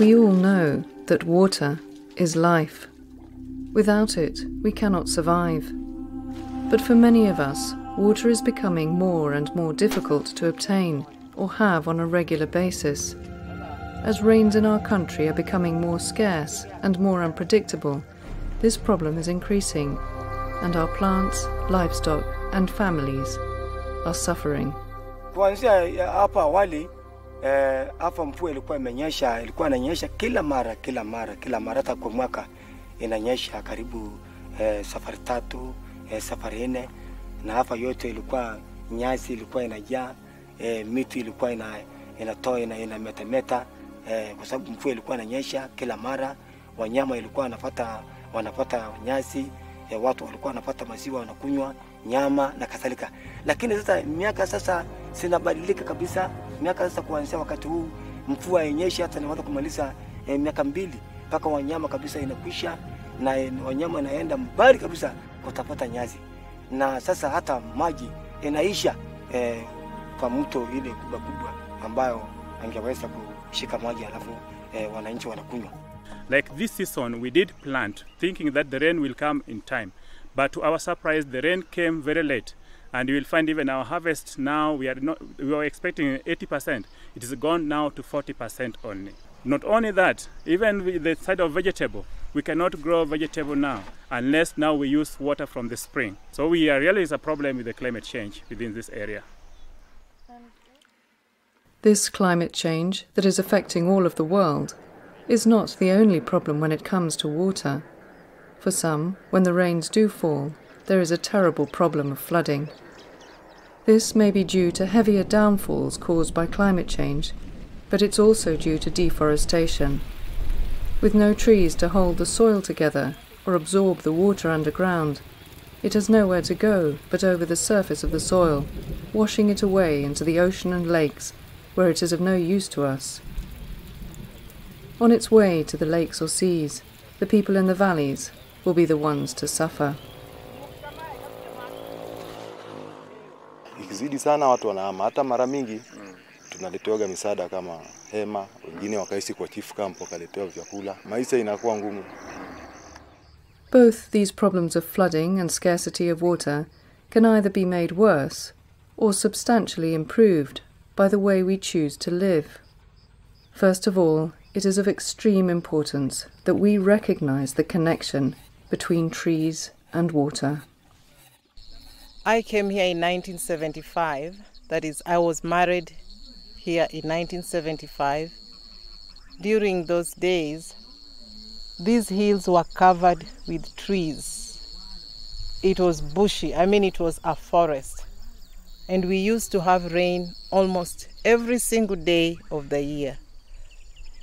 We all know that water is life. Without it, we cannot survive. But for many of us, water is becoming more and more difficult to obtain or have on a regular basis. As rains in our country are becoming more scarce and more unpredictable, this problem is increasing, and our plants, livestock, and families are suffering. Eh, hapa mvua ilikuwa imenyesha, ilikuwa inanyesha kila mara kila mara kila mara, hata kwa mwaka inanyesha karibu eh, safari tatu eh, safari nne, na afa yote ilikuwa nyasi ilikuwa inajaa eh, miti ilikuwa ina, inatoa ina, inametameta eh, kwa sababu mvua ilikuwa inanyesha kila mara. Wanyama ilikuwa wanapata wanapata nyasi. Eh, watu walikuwa wanapata maziwa wanakunywa nyama na kadhalika. Lakini sasa miaka sasa zinabadilika kabisa. Miaka sasa kuanzia wakati huu mvua yenyeshi hata naweza kumaliza eh, miaka mbili mpaka wanyama kabisa inakwisha na eh, wanyama inaenda mbali kabisa kutapata nyasi, na sasa hata maji inaisha eh, kwa mto ile kubwa kubwa ambayo angeweza kushika maji alafu eh, wananchi wanakunywa. Like this season, we did plant thinking that the rain will come in time. But to our surprise, the rain came very late. And you will find even our harvest now, we, are not, we were expecting 80%. It is gone now to 40% only. Not only that, even with the side of vegetable, we cannot grow vegetable now unless now we use water from the spring. So we are really is a problem with the climate change within this area. This climate change that is affecting all of the world is not the only problem when it comes to water. For some, when the rains do fall, there is a terrible problem of flooding. This may be due to heavier downfalls caused by climate change, but it's also due to deforestation. With no trees to hold the soil together or absorb the water underground, it has nowhere to go but over the surface of the soil, washing it away into the ocean and lakes where it is of no use to us. On its way to the lakes or seas, the people in the valleys will be the ones to suffer. Ikizidi sana watu wanahama. Hata mara mingi tunaletewaga misaada kama hema, wengine wakaishi kwa chief camp wakaletewa vyakula. Maisha inakuwa ngumu. Both these problems of flooding and scarcity of water can either be made worse or substantially improved by the way we choose to live. First of all, it is of extreme importance that we recognize the connection between trees and water. I came here in 1975. That is, I was married here in 1975. During those days, these hills were covered with trees. It was bushy, I mean, it was a forest. And we used to have rain almost every single day of the year.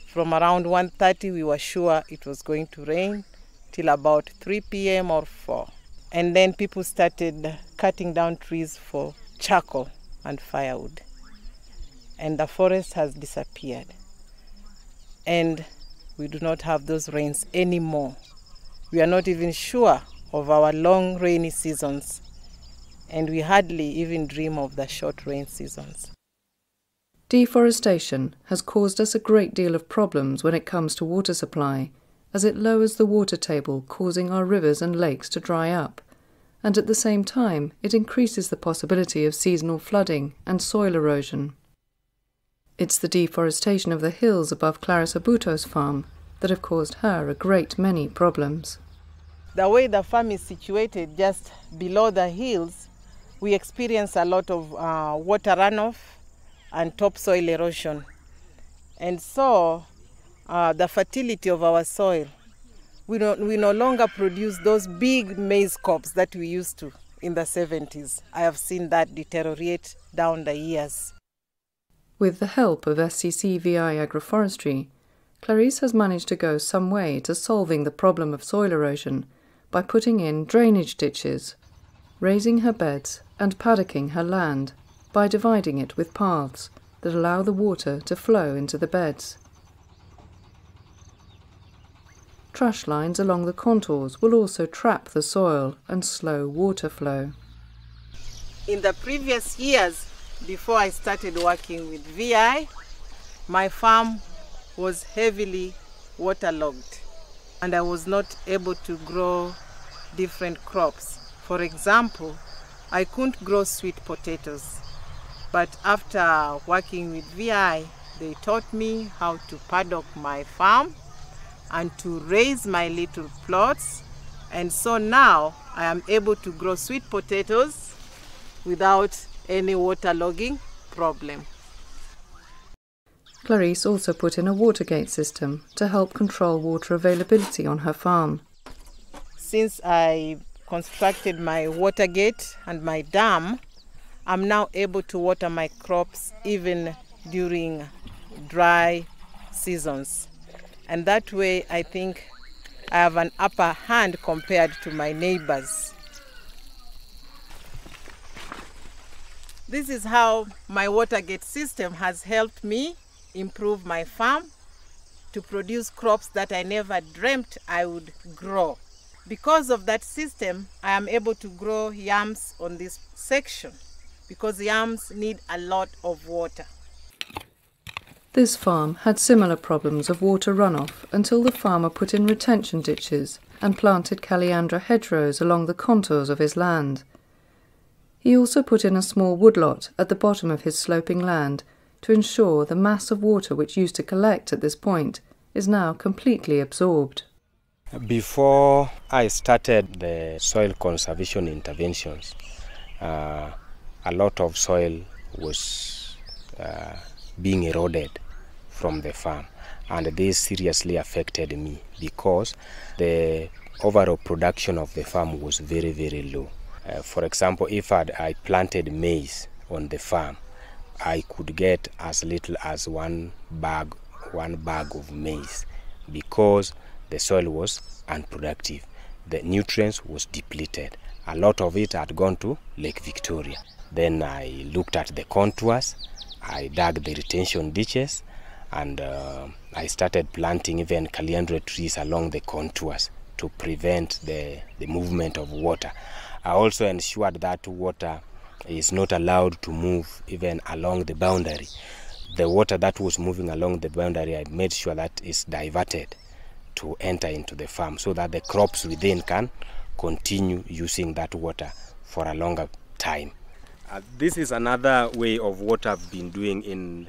From around 1.30, we were sure it was going to rain till about 3 p.m. or 4. And then people started cutting down trees for charcoal and firewood. And the forest has disappeared. And we do not have those rains anymore. We are not even sure of our long rainy seasons. And we hardly even dream of the short rain seasons. Deforestation has caused us a great deal of problems when it comes to water supply, as it lowers the water table, causing our rivers and lakes to dry up, and at the same time it increases the possibility of seasonal flooding and soil erosion. It's the deforestation of the hills above Clarissa Buto's farm that have caused her a great many problems. The way the farm is situated just below the hills, we experience a lot of uh, water runoff and topsoil erosion. And so uh, the fertility of our soil, we, no, we no longer produce those big maize crops that we used to in the 70s. I have seen that deteriorate down the years. With the help of SCCVI Agroforestry, Clarice has managed to go some way to solving the problem of soil erosion by putting in drainage ditches, raising her beds, and paddocking her land by dividing it with paths that allow the water to flow into the beds. Trash lines along the contours will also trap the soil and slow water flow. In the previous years, before I started working with VI, my farm was heavily waterlogged and I was not able to grow different crops. For example, I couldn't grow sweet potatoes. But after working with VI, they taught me how to paddock my farm and to raise my little plots. And so now I am able to grow sweet potatoes without any waterlogging problem. Clarice also put in a watergate system to help control water availability on her farm. Since I constructed my water gate and my dam, I'm now able to water my crops even during dry seasons. And that way, I think I have an upper hand compared to my neighbors. This is how my water gate system has helped me improve my farm to produce crops that I never dreamt I would grow. Because of that system, I am able to grow yams on this section because yams need a lot of water. This farm had similar problems of water runoff until the farmer put in retention ditches and planted Calliandra hedgerows along the contours of his land. He also put in a small woodlot at the bottom of his sloping land to ensure the mass of water which used to collect at this point is now completely absorbed. Before I started the soil conservation interventions, uh, a lot of soil was uh, being eroded from the farm, and this seriously affected me because the overall production of the farm was very, very low. Uh, for example, if I'd, I planted maize on the farm, I could get as little as one bag, one bag of maize, because the soil was unproductive. The nutrients was depleted. A lot of it had gone to Lake Victoria. Then I looked at the contours, I dug the retention ditches, and uh, I started planting even Calliandra trees along the contours to prevent the, the movement of water. I also ensured that water is not allowed to move even along the boundary. The water that was moving along the boundary, I made sure that is diverted to enter into the farm so that the crops within can continue using that water for a longer time. Uh, this is another way of what I've been doing in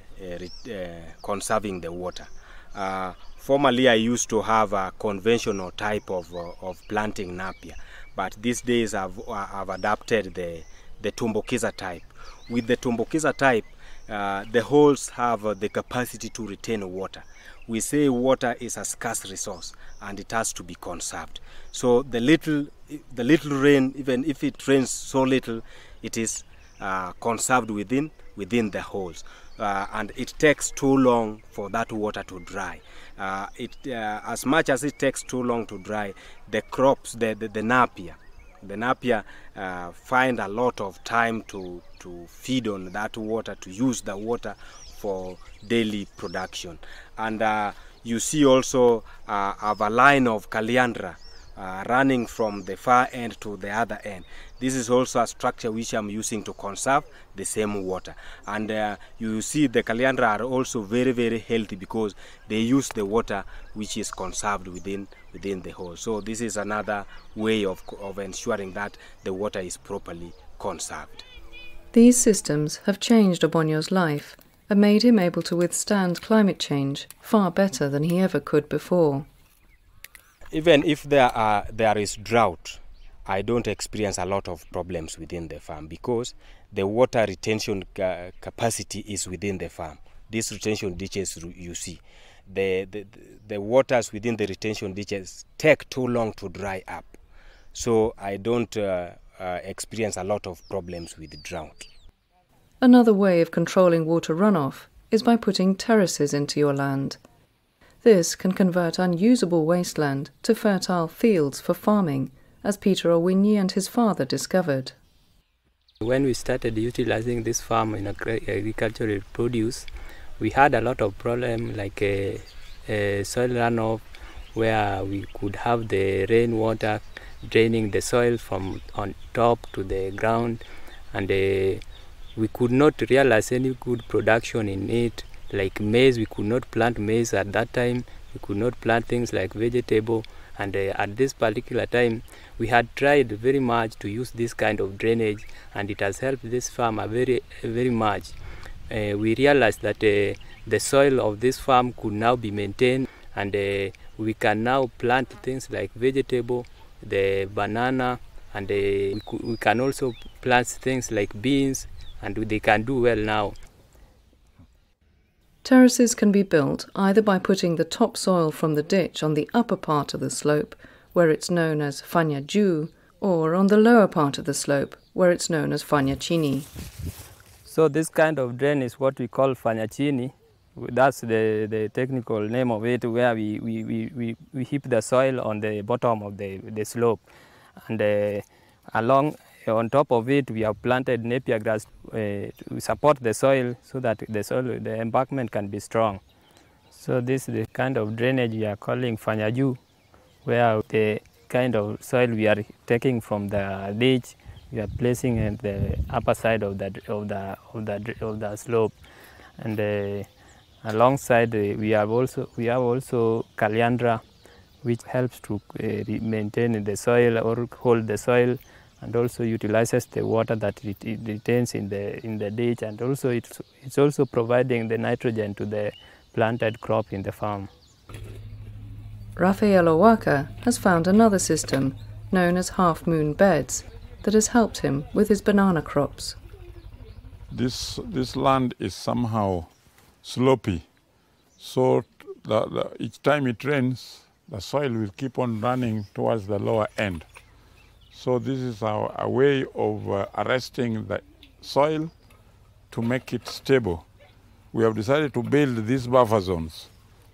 conserving the water. Uh, formerly, I used to have a conventional type of, uh, of planting napier, but these days I've, I've adapted the, the tumbukiza type. With the tumbukiza type, uh, the holes have the capacity to retain water. We say water is a scarce resource and it has to be conserved. So the little, the little rain, even if it rains so little, it is uh, conserved within within the holes, uh, and it takes too long for that water to dry. Uh, it uh, as much as it takes too long to dry, the crops, the the, the napier, the napier uh, find a lot of time to to feed on that water, to use the water for daily production, and uh, you see also uh, a line of Calliandra uh, running from the far end to the other end. This is also a structure which I'm using to conserve the same water. And uh, you see the Calliandra are also very, very healthy because they use the water which is conserved within within the hole. So this is another way of, of ensuring that the water is properly conserved. These systems have changed Obonyo's life and made him able to withstand climate change far better than he ever could before. Even if there are there is drought, I don't experience a lot of problems within the farm because the water retention ca capacity is within the farm. These retention ditches you see, the, the the waters within the retention ditches take too long to dry up, so I don't uh, uh, experience a lot of problems with drought. Another way of controlling water runoff is by putting terraces into your land. This can convert unusable wasteland to fertile fields for farming, as Peter Owinyi and his father discovered. When we started utilizing this farm in agricultural produce, we had a lot of problem like a, a soil runoff where we could have the rainwater draining the soil from on top to the ground and uh, we could not realize any good production in it like maize. We could not plant maize at that time. We could not plant things like vegetable. And uh, at this particular time, we had tried very much to use this kind of drainage, and it has helped this farmer very, very much. Uh, we realized that uh, the soil of this farm could now be maintained, and uh, we can now plant things like vegetable, the banana, and uh, we, we can also plant things like beans, and they can do well now. Terraces can be built either by putting the topsoil from the ditch on the upper part of the slope, where it's known as fanya juu, or on the lower part of the slope, where it's known as fanya chini. So this kind of drain is what we call fanyachini. That's the, the technical name of it, where we, we, we, we, we heap the soil on the bottom of the, the slope. And uh, along on top of it, we have planted napier grass uh, to support the soil so that the soil, the embankment can be strong. So this is the kind of drainage we are calling fanyajuu, where the kind of soil we are taking from the ditch, we are placing at the upper side of the of the of the of the slope, and uh, alongside uh, we have also we have also Calliandra, which helps to uh, maintain the soil or hold the soil, and also utilizes the water that it, it retains in the in the ditch, and also it's it's also providing the nitrogen to the planted crop in the farm. Rafael Owaka has found another system, known as half moon beds, that has helped him with his banana crops. this this land is somehow slopy so the, the, each time it rains the soil will keep on running towards the lower end so this is our, a way of uh, arresting the soil to make it stable. We have decided to build these buffer zones.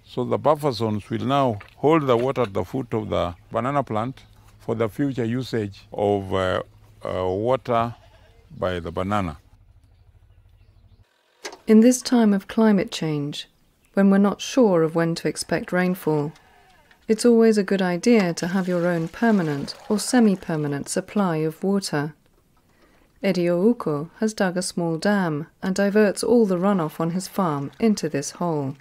So the buffer zones will now hold the water at the foot of the banana plant for the future usage of uh, uh, water by the banana. In this time of climate change, when we're not sure of when to expect rainfall, it's always a good idea to have your own permanent or semi permanent supply of water. Ediouko has dug a small dam and diverts all the runoff on his farm into this hole.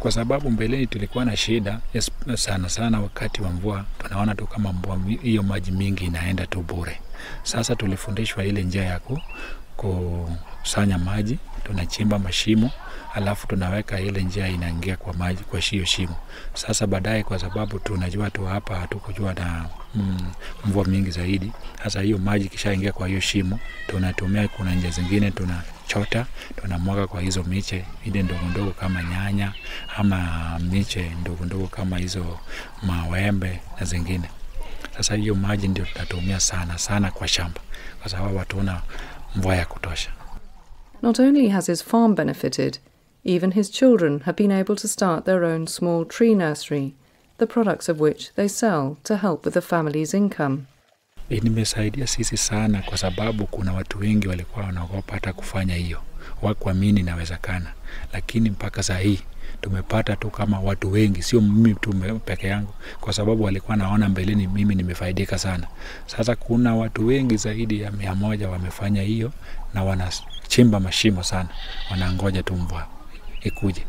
kwa sababu mbeleni tulikuwa na shida sana sana wakati wa mvua, tunaona tu kama mvua hiyo maji mingi inaenda tu bure. Sasa tulifundishwa ile njia ya ku, kusanya maji, tunachimba mashimo alafu tunaweka ile njia inaingia kwa maji kwa hiyo shimo. Sasa baadaye, kwa sababu tunajua tu hapa hatukujua na mm, mvua mingi zaidi, sasa hiyo maji kishaingia kwa hiyo shimo, tunatumia kuna njia zingine tuna chota tunamwaga kwa hizo miche ile ndogo ndogo kama nyanya ama miche ndogo ndogo kama hizo mawembe na zingine. Sasa hiyo maji ndio tutatumia sana sana kwa shamba, kwa sababu hatuna mvua ya kutosha. Not only has his farm benefited, even his children have been able to start their own small tree nursery, the products of which they sell to help with the family's income. Nimesaidia sisi sana, kwa sababu kuna watu wengi walikuwa wanaogopa hata kufanya hiyo, wakuamini inawezekana, lakini mpaka saa hii tumepata tu kama watu wengi, sio mimi tu peke yangu, kwa sababu walikuwa naona mbeleni mimi nimefaidika sana. Sasa kuna watu wengi zaidi ya mia moja wamefanya hiyo na wanachimba mashimo sana, wanangoja tu mvua ikuje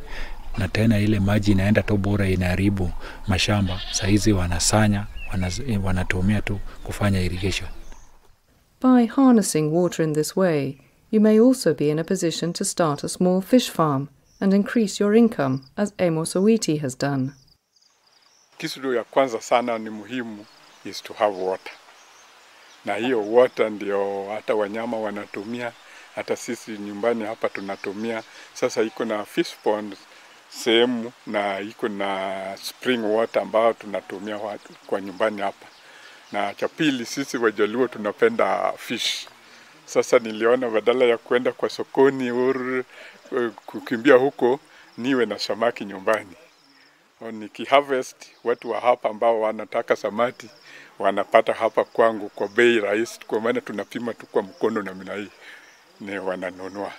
na tena ile maji inaenda tu bora inaharibu mashamba. Sahizi wanasanya wanatumia tu kufanya irrigation. By harnessing water in this way, you may also be in a position to start a small fish farm and increase your income, as Amos Owiti has done. kitu ya kwanza sana ni muhimu is to have water, na hiyo water ndio hata wanyama wanatumia, hata sisi nyumbani hapa tunatumia. Sasa iko na fish pond sehemu na iko na spring water ambayo tunatumia kwa nyumbani hapa, na cha pili, sisi Wajaluo tunapenda fish. Sasa niliona badala ya kwenda kwa sokoni or eh, kukimbia huko, niwe na samaki nyumbani nikiharvest watu wa hapa ambao wanataka samaki wanapata hapa kwangu kwa bei rahisi, kwa maana tunapima tu kwa mkono namna hii, ni wananunua.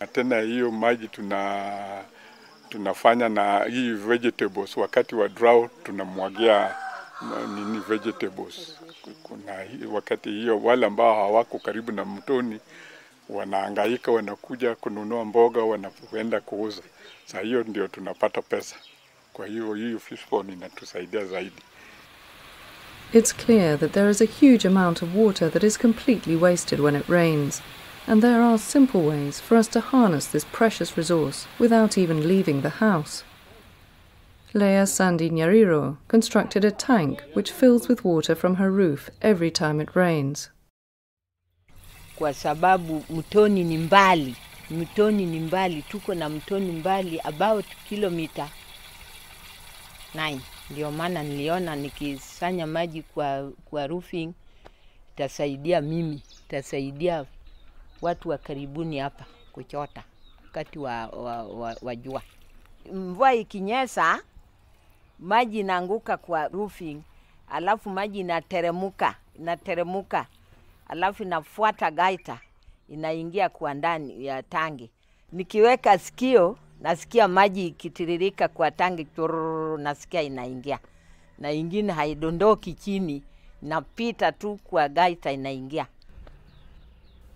Na tena hiyo maji tuna tunafanya na hii vegetables, wakati wa drought tunamwagia na nini vegetables. Kuna wakati hiyo wale ambao hawako karibu na mtoni wanaangaika, wanakuja kununua mboga, wanaenda kuuza. Saa hiyo ndio tunapata pesa. Kwa hiyo hiyo fish pond inatusaidia zaidi. It's clear that there is a huge amount of water that is completely wasted when it rains, and there are simple ways for us to harness this precious resource without even leaving the house. Leia Sandi Nyariro constructed a tank which fills with water from her roof every time it rains. kwa sababu mtoni ni mbali, mtoni ni mbali, tuko na mtoni mbali about kilomita 9. Ndio maana niliona nikisanya maji kwa, kwa roofing itasaidia mimi, itasaidia watu wa karibuni hapa kuchota wakati wa, wa, wa, wa jua. Mvua ikinyesa maji inaanguka kwa roofing, alafu maji inateremuka inateremuka, alafu inafuata gaita inaingia kwa ndani ya tangi. Nikiweka sikio nasikia maji ikitiririka kwa tangi, chururu, nasikia inaingia, na ingine haidondoki chini, napita tu kwa gaita inaingia.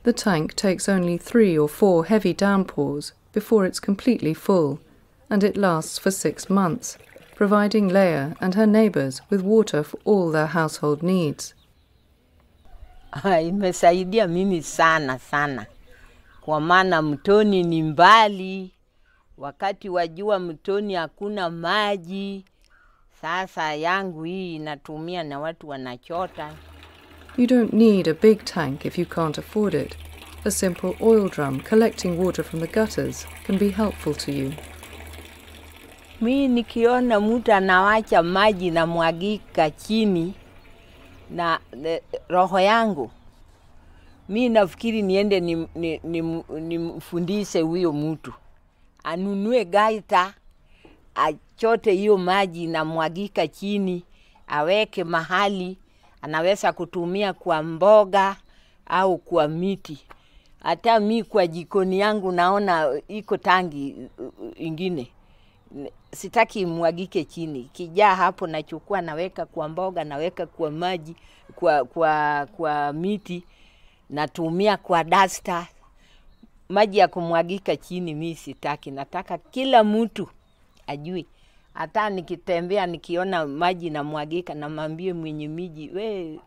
The tank takes only three or four heavy downpours before it's completely full, and it lasts for six months, providing Leia and her neighbours with water for all their household needs. Imesaidia mimi sana sana, kwa maana mtoni ni mbali. Wakati wa jua mtoni hakuna maji. Sasa yangu hii inatumia na watu wanachota. You don't need a big tank if you can't afford it. A simple oil drum collecting water from the gutters can be helpful to you. Mi nikiona maji na na eh, roho yangu mi ni, ni, anunue gaita achote hiyo maji na mwagika chini, aweke mahali anaweza kutumia kwa mboga au kwa miti. Hata mi kwa jikoni yangu naona iko tangi uh, ingine sitaki imwagike chini. Kijaa hapo nachukua naweka kwa mboga, naweka kwa maji, kwa kwa kwa miti, natumia kwa dasta. Maji ya kumwagika chini mi sitaki, nataka kila mtu ajui. Hata nikitembea nikiona maji namwagika, namwambie mwenye miji, we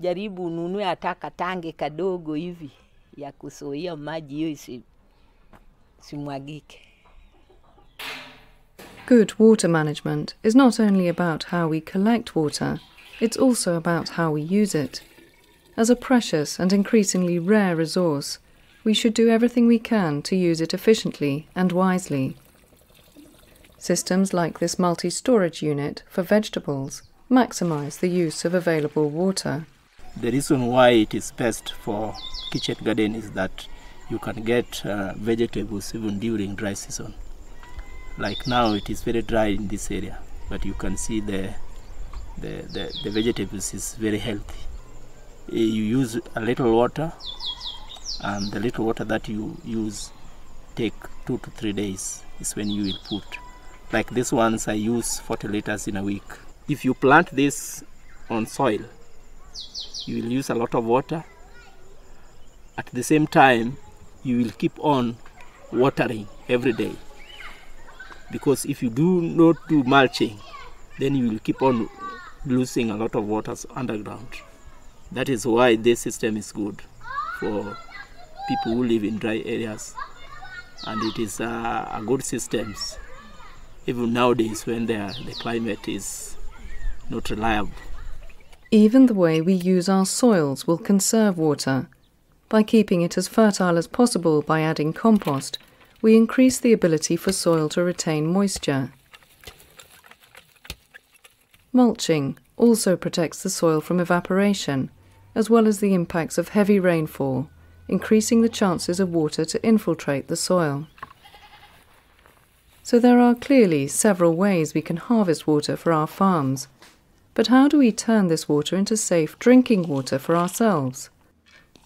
jaribu ununue hata katange kadogo hivi ya maji hiyo. Good water management is not only about how we collect water, it's also about how we use it. As a precious and increasingly rare resource, we should do everything we can to use it efficiently and wisely. Systems like this multi storage unit for vegetables maximize the use of available water. The reason why it is best for kitchen garden is that you can get uh, vegetables even during dry season. Like now, it is very dry in this area, but you can see the the, the, the vegetables is very healthy. Eh, You use a little water, and the little water that you use take two to three days is when you will put. Like this ones, I use 40 liters in a week. If you plant this on soil, you will use a lot of water. At the same time, you will keep on watering every day. Because if you do not do mulching, then you will keep on losing a lot of water underground. That is why this system is good for people who live in dry areas, and it is uh, a good system even nowadays when the, climate is not reliable. Even the way we use our soils will conserve water. By keeping it as fertile as possible by adding compost, we increase the ability for soil to retain moisture. Mulching also protects the soil from evaporation, as well as the impacts of heavy rainfall, increasing the chances of water to infiltrate the soil. So there are clearly several ways we can harvest water for our farms. But how do we turn this water into safe drinking water for ourselves?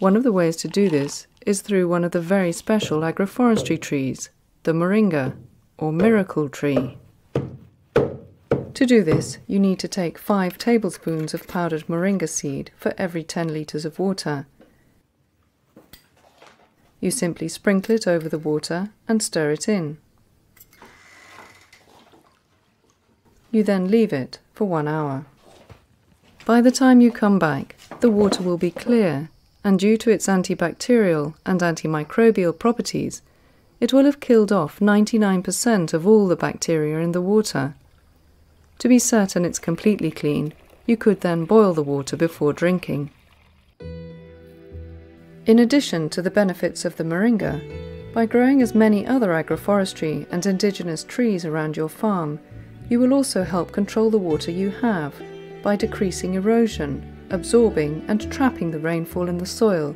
One of the ways to do this is through one of the very special agroforestry trees, the moringa, or miracle tree. To do this, you need to take 5 tablespoons of powdered moringa seed for every 10 litres of water. You simply sprinkle it over the water and stir it in. You then leave it for one hour. By the time you come back, the water will be clear, and due to its antibacterial and antimicrobial properties, it will have killed off 99% of all the bacteria in the water. To be certain it's completely clean, you could then boil the water before drinking. In addition to the benefits of the moringa, by growing as many other agroforestry and indigenous trees around your farm, you will also help control the water you have by decreasing erosion, absorbing and trapping the rainfall in the soil,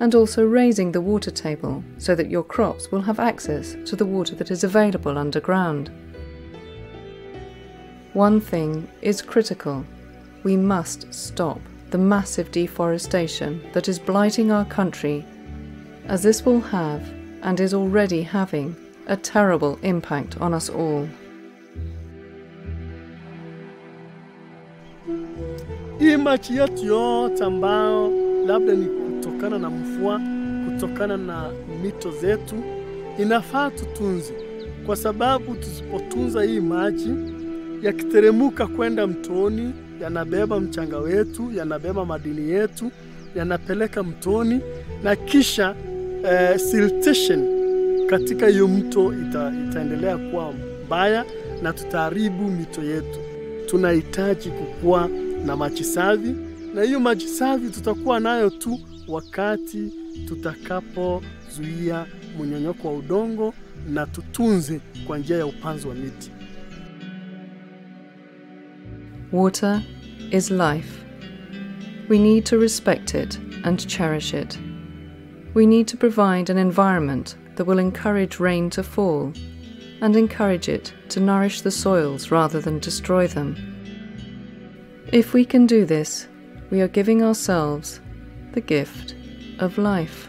and also raising the water table so that your crops will have access to the water that is available underground. One thing is critical. We must stop the massive deforestation that is blighting our country, as this will have, and is already having, a terrible impact on us all. Hii machi yetu yote ambao labda ni kutokana na mvua, kutokana na mito zetu, inafaa tutunze, kwa sababu tusipotunza hii maji yakiteremuka kwenda mtoni, yanabeba mchanga wetu, yanabeba madini yetu, yanapeleka mtoni na kisha eh, siltation katika hiyo mto ita, itaendelea kuwa mbaya na tutaharibu mito yetu. Tunahitaji kukuwa na maji safi, na hiyo maji safi tutakuwa nayo tu wakati tutakapozuia mnyonyoko wa udongo na tutunze kwa njia ya upanzi wa miti. Water is life. We need to respect it and cherish it. We need to provide an environment that will encourage rain to fall and encourage it to nourish the soils rather than destroy them. If we can do this, we are giving ourselves the gift of life.